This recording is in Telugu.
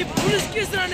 ਇਹ ਪੁਲਿਸ ਕਿਸ ਤਰ੍ਹਾਂ